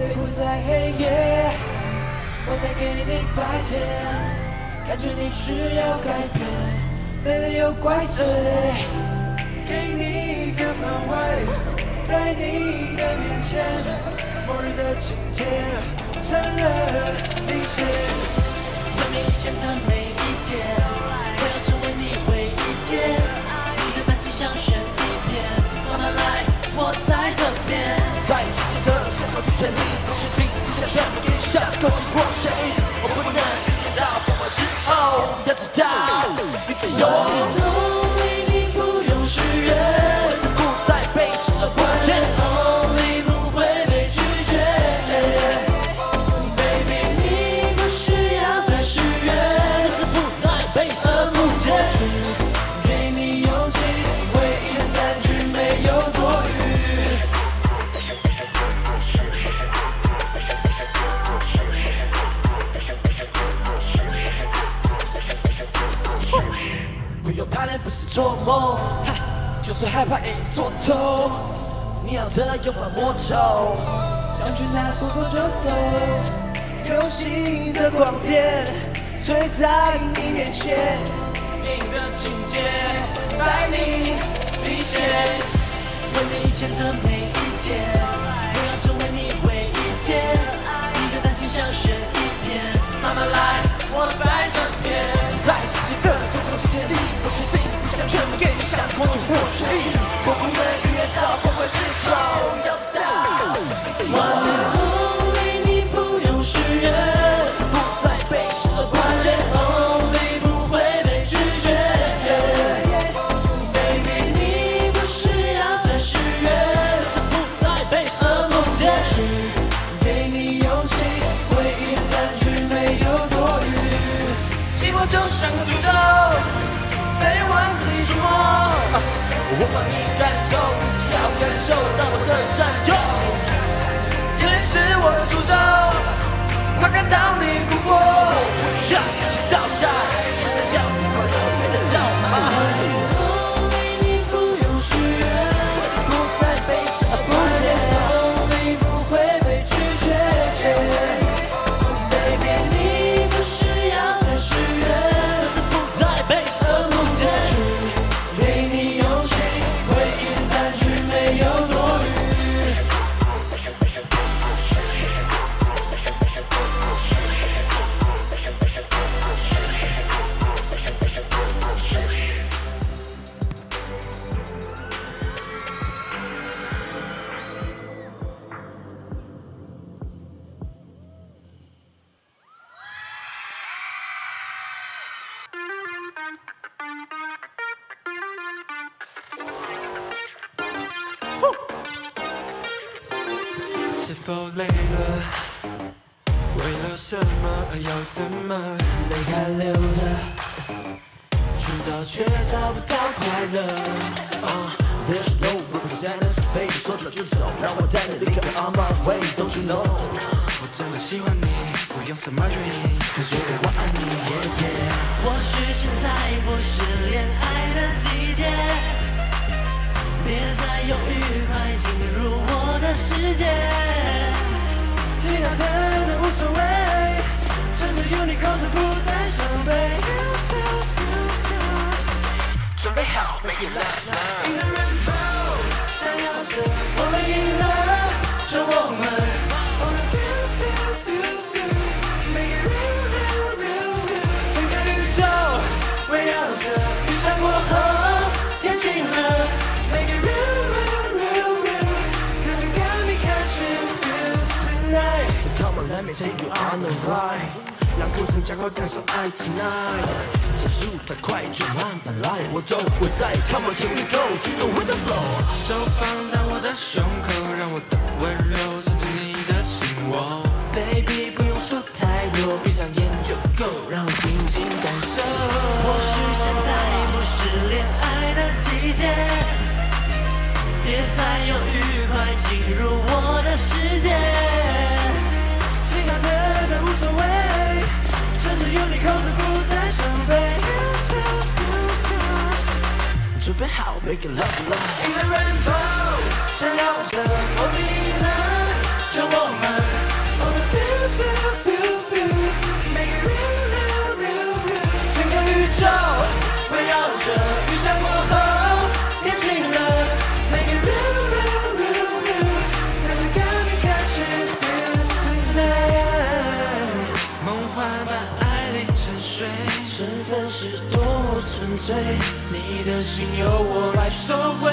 被困在黑夜，我在给你白天，感觉你需要改变，没理又怪罪。给你一个方位，在你的面前，末日的晴天成了明显，万年以前的每一天。你下次过去过谁？我不能预料到崩坏之后，要梦，哈就是害怕硬着头。你要的有把魔咒，想去哪说走就走。流星的光点吹在你面前，电影的情节带你历险。为你以前的每一天，我就或许我不能预料到崩坏之后，要知道你自由。Only 你不用许愿不再被视而不见。，Only 不会被拒绝。Baby，你不需要再许愿，不再被舍不见。给你勇气，唯一的占据没有多余。寂寞就像个诅咒，在夜晚自己触摸。我把你赶走，你只要感受到我的占有。眼泪是我的诅咒，是否累了？为了什么而又怎么？泪还流着，寻找却找不到快乐。啊、t h e r e s no representatives，非得说走就走，让我带你离开 on my way，Don't you know？我真的喜欢你，不用什么原因，可是我爱你，yeah yeah。或许现在不是恋爱的季节，别再犹豫，快进入的世界。其他的都无所谓，趁着有你口子不再伤悲。准备好，make it love。Me take you on a ride. 让过程加快感受爱 tonight。结束太快就慢慢来，我都会在。Come on, here we go, you know with the flow。手放在我的胸口，让我的温柔 make you laugh like in the rainbow 闪耀着 all we need now just wanna know what it real, real, real, real，整个宇宙围绕着。雨下过后，天晴了。Make it real, real, real, real，让这 tonight 梦幻般爱里沉睡身份是多么纯粹你的心由我来收回。